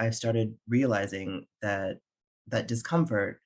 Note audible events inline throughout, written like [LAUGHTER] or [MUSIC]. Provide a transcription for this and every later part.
I started realizing that that discomfort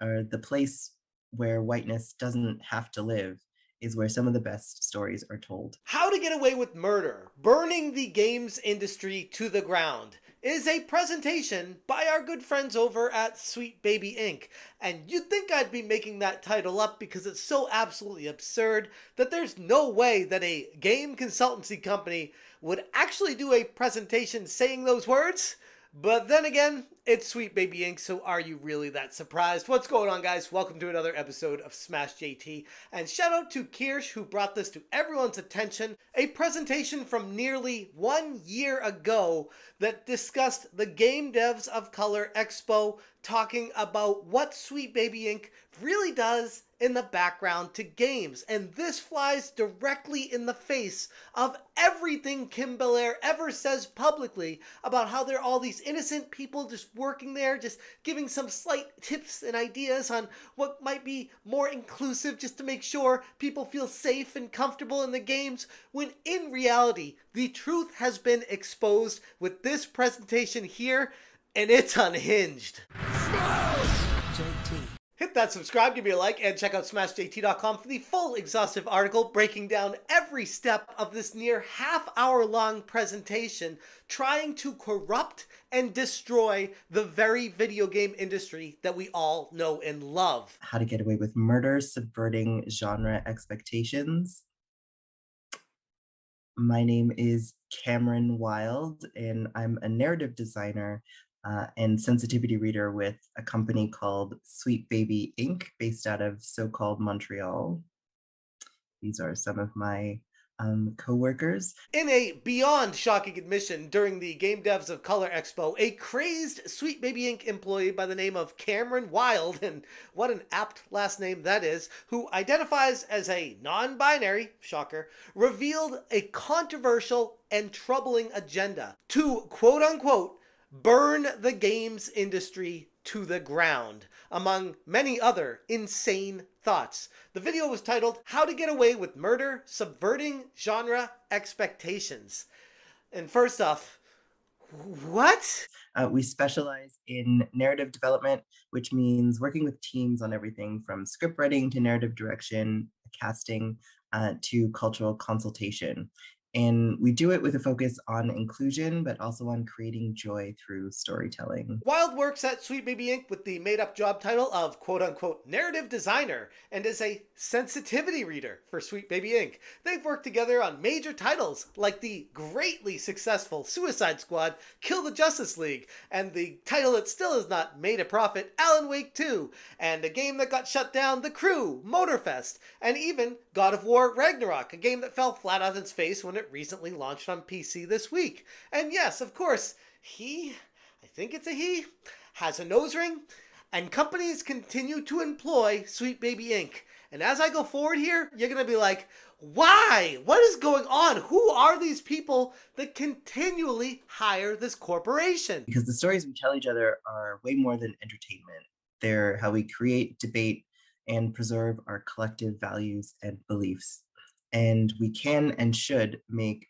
or the place where whiteness doesn't have to live is where some of the best stories are told. How to Get Away with Murder Burning the Games Industry to the Ground is a presentation by our good friends over at Sweet Baby Inc. And you'd think I'd be making that title up because it's so absolutely absurd that there's no way that a game consultancy company would actually do a presentation saying those words. But then again, it's Sweet Baby Inc, so are you really that surprised? What's going on, guys? Welcome to another episode of Smash JT. And shout out to Kirsch, who brought this to everyone's attention. A presentation from nearly one year ago that discussed the Game Devs of Color Expo, talking about what Sweet Baby Inc really does in the background to games. And this flies directly in the face of everything Kim Belair ever says publicly about how there are all these innocent people just working there, just giving some slight tips and ideas on what might be more inclusive just to make sure people feel safe and comfortable in the games. When in reality, the truth has been exposed with this presentation here, and it's unhinged. Hit that subscribe, give me a like, and check out smashjt.com for the full exhaustive article breaking down every step of this near half hour long presentation trying to corrupt and destroy the very video game industry that we all know and love. How to Get Away with Murder, Subverting Genre Expectations. My name is Camerin Wild, and I'm a narrative designer uh, and sensitivity reader with a company called Sweet Baby Inc., based out of so called Montreal. These are some of my um, co-workers. In a beyond shocking admission during the Game Devs of Color Expo, a crazed Sweet Baby Inc. employee by the name of Camerin Wild, [LAUGHS] and what an apt last name that is, who identifies as a non-binary, shocker, revealed a controversial and troubling agenda to quote-unquote burn the games industry to the ground, among many other insane thoughts. The video was titled How to Get Away with Murder Subverting Genre Expectations. And first off, what? Uh, we specialize in narrative development, which means working with teams on everything from script writing to narrative direction, casting, uh, to cultural consultation. And we do it with a focus on inclusion, but also on creating joy through storytelling. Wild works at Sweet Baby Inc. with the made up job title of quote unquote narrative designer and is a sensitivity reader for Sweet Baby Inc. They've worked together on major titles like the greatly successful Suicide Squad, Kill the Justice League, and the title that still has not made a profit, Alan Wake 2, and a game that got shut down, The Crew, Motorfest, and even God of War Ragnarok, a game that fell flat on its face when it recently launched on PC this week. And yes, of course, he, I think it's a he, has a nose ring, and companies continue to employ Sweet Baby Inc. And as I go forward here, you're going to be like, why? What is going on? Who are these people that continually hire this corporation? Because the stories we tell each other are way more than entertainment. They're how we create, debate, and preserve our collective values and beliefs. And we can and should make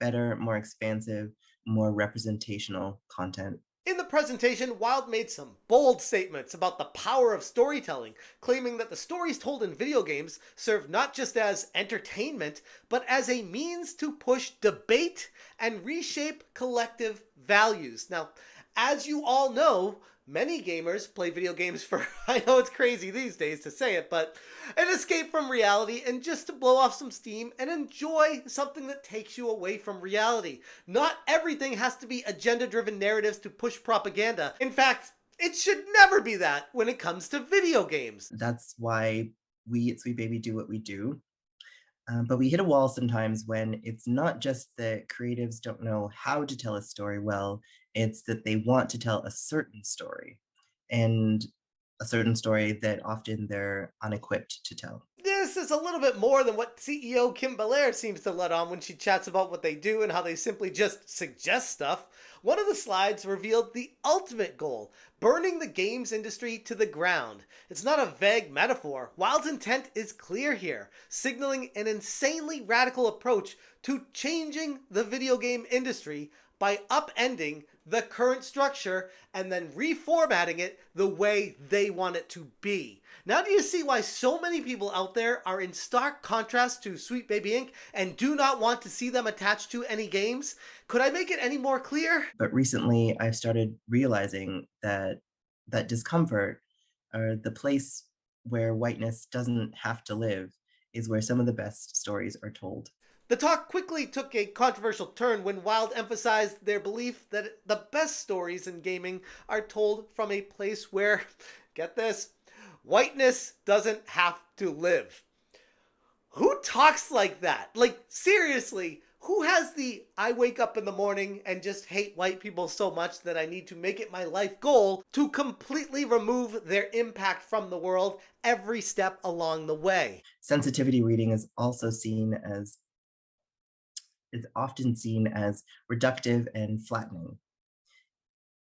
better, more expansive, more representational content. In the presentation, Wild made some bold statements about the power of storytelling, claiming that the stories told in video games serve not just as entertainment, but as a means to push debate and reshape collective values. Now, as you all know, Many gamers play video games for, [LAUGHS] I know it's crazy these days to say it, but an escape from reality and just to blow off some steam and enjoy something that takes you away from reality. Not everything has to be agenda driven narratives to push propaganda. In fact, it should never be that when it comes to video games. That's why we at Sweet Baby do what we do. Um, but we hit a wall sometimes when it's not just that creatives don't know how to tell a story well, it's that they want to tell a certain story and a certain story that often they're unequipped to tell. This is a little bit more than what CEO Kim Belair seems to let on when she chats about what they do and how they simply just suggest stuff. One of the slides revealed the ultimate goal burning the games industry to the ground. It's not a vague metaphor. Wild's intent is clear here, signaling an insanely radical approach to changing the video game industry by upending the current structure and then reformatting it the way they want it to be. Now, do you see why so many people out there are in stark contrast to Sweet Baby Inc. and do not want to see them attached to any games? Could I make it any more clear? But recently, I've started realizing that that discomfort, or the place where whiteness doesn't have to live, is where some of the best stories are told. The talk quickly took a controversial turn when Wild emphasized their belief that the best stories in gaming are told from a place where, [LAUGHS] get this, whiteness doesn't have to live. Who talks like that? Like, seriously, who has the I wake up in the morning and just hate white people so much that I need to make it my life goal to completely remove their impact from the world every step along the way? Sensitivity reading is also seen as is often seen as reductive and flattening.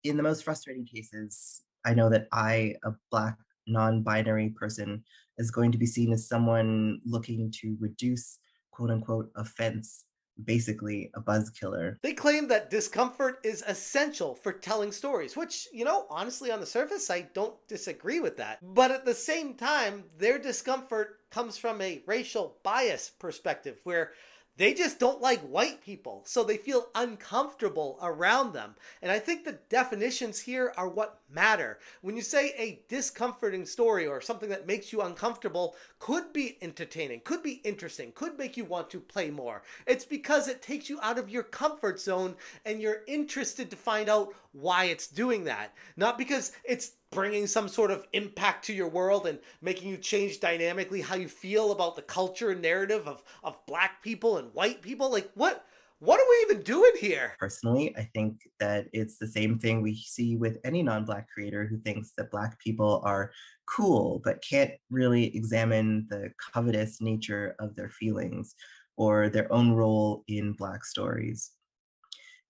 In the most frustrating cases, I know that I, a Black non binary person, is going to be seen as someone looking to reduce quote unquote offense basically a buzz killer. They claim that discomfort is essential for telling stories, which, you know, honestly, on the surface, I don't disagree with that. But at the same time, their discomfort comes from a racial bias perspective where they just don't like white people, so they feel uncomfortable around them. And I think the definitions here are what matter. When you say a discomforting story or something that makes you uncomfortable could be entertaining, could be interesting, could make you want to play more, it's because it takes you out of your comfort zone and you're interested to find out why it's doing that. Not because it's bringing some sort of impact to your world and making you change dynamically how you feel about the culture and narrative of, of black people and white people. Like, what? What are we even doing here? Personally, I think that it's the same thing we see with any non Black creator who thinks that Black people are cool, but can't really examine the covetous nature of their feelings or their own role in Black stories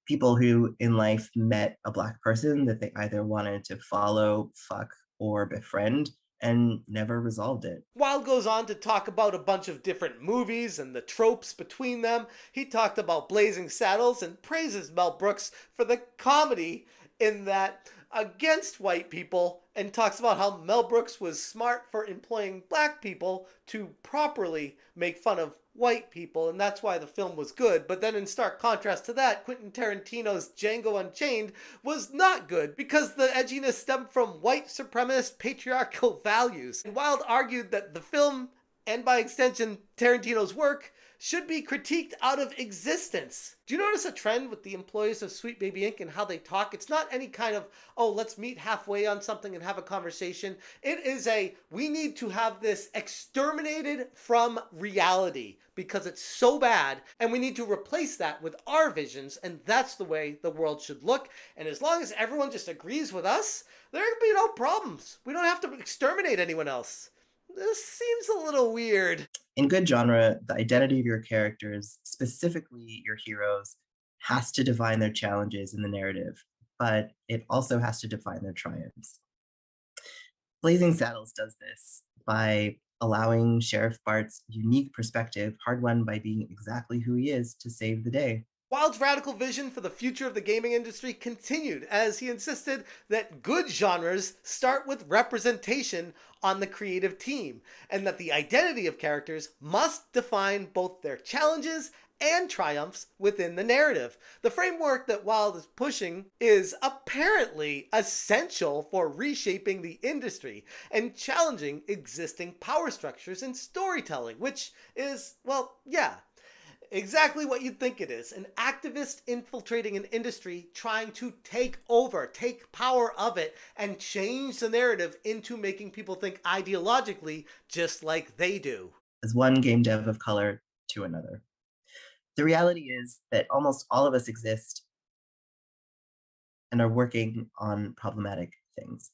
people who in life met a black person that they either wanted to follow, fuck, or befriend and never resolved it. Wild goes on to talk about a bunch of different movies and the tropes between them. He talked about Blazing Saddles and praises Mel Brooks for the comedy in that against white people and talks about how Mel Brooks was smart for employing black people to properly make fun of white people, and that's why the film was good. But then, in stark contrast to that, Quentin Tarantino's Django Unchained was not good because the edginess stemmed from white supremacist patriarchal [LAUGHS] values. And Wild argued that the film, and by extension, Tarantino's work, should be critiqued out of existence. Do you notice a trend with the employees of Sweet Baby Inc. and how they talk? It's not any kind of, oh, let's meet halfway on something and have a conversation. It is a, we need to have this exterminated from reality because it's so bad and we need to replace that with our visions and that's the way the world should look. And as long as everyone just agrees with us, there can be no problems. We don't have to exterminate anyone else. This seems a little weird in good genre, the identity of your characters, specifically your heroes, has to define their challenges in the narrative, but it also has to define their triumphs. Blazing Saddles does this by allowing Sheriff Bart's unique perspective, hard won by being exactly who he is, to save the day. Wild's radical vision for the future of the gaming industry continued as he insisted that good genres start with representation on the creative team, and that the identity of characters must define both their challenges and triumphs within the narrative. The framework that Wild is pushing is apparently essential for reshaping the industry and challenging existing power structures in storytelling, which is, well, yeah, Exactly what you'd think it is an activist infiltrating an industry trying to take over, take power of it, and change the narrative into making people think ideologically just like they do. As one game dev of color to another. The reality is that almost all of us exist and are working on problematic things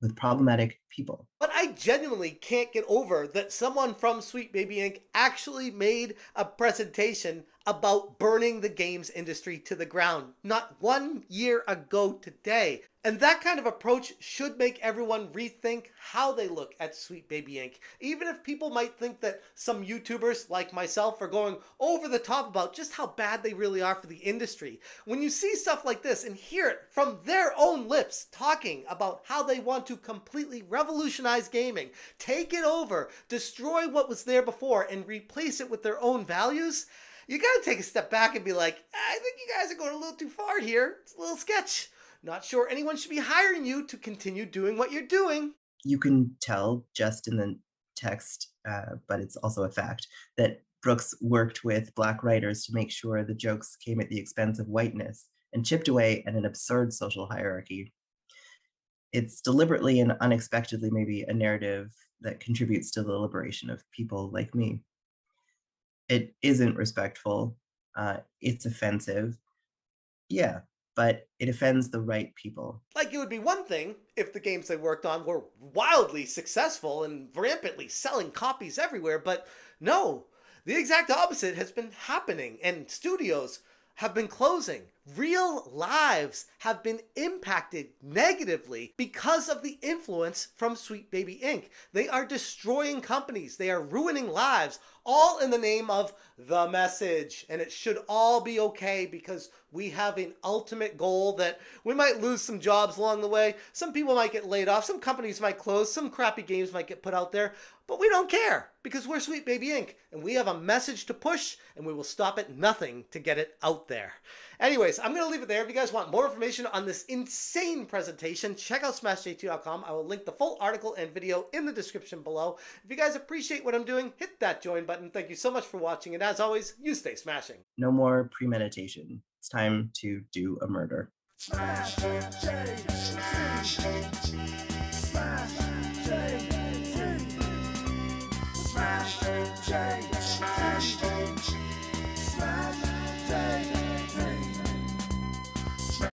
with problematic people. But I genuinely can't get over that someone from Sweet Baby Inc. actually made a presentation about burning the games industry to the ground not one year ago today. And that kind of approach should make everyone rethink how they look at Sweet Baby Inc. Even if people might think that some YouTubers like myself are going over the top about just how bad they really are for the industry. When you see stuff like this and hear it from their own lips talking about how they want to completely revolutionize gaming, take it over, destroy what was there before, and replace it with their own values, you gotta take a step back and be like, I think you guys are going a little too far here. It's a little sketch. Not sure anyone should be hiring you to continue doing what you're doing. You can tell just in the text, uh, but it's also a fact, that Brooks worked with Black writers to make sure the jokes came at the expense of whiteness and chipped away at an absurd social hierarchy. It's deliberately and unexpectedly maybe a narrative that contributes to the liberation of people like me. It isn't respectful. Uh, it's offensive. Yeah, but it offends the right people. Like it would be one thing if the games they worked on were wildly successful and rampantly selling copies everywhere, but no, the exact opposite has been happening, and studios have been closing. Real lives have been impacted negatively because of the influence from Sweet Baby Inc. They are destroying companies, they are ruining lives, all in the name of the message. And it should all be okay because we have an ultimate goal that we might lose some jobs along the way. Some people might get laid off, some companies might close, some crappy games might get put out there, but we don't care because we're Sweet Baby Inc. and we have a message to push and we will stop at nothing to get it out there. Anyways, I'm going to leave it there. If you guys want more information on this insane presentation, check out smashjt.com. I will link the full article and video in the description below. If you guys appreciate what I'm doing, hit that join button. Thank you so much for watching. And as always, you stay smashing. No more premeditation. It's time to do a murder. Smash, Smash.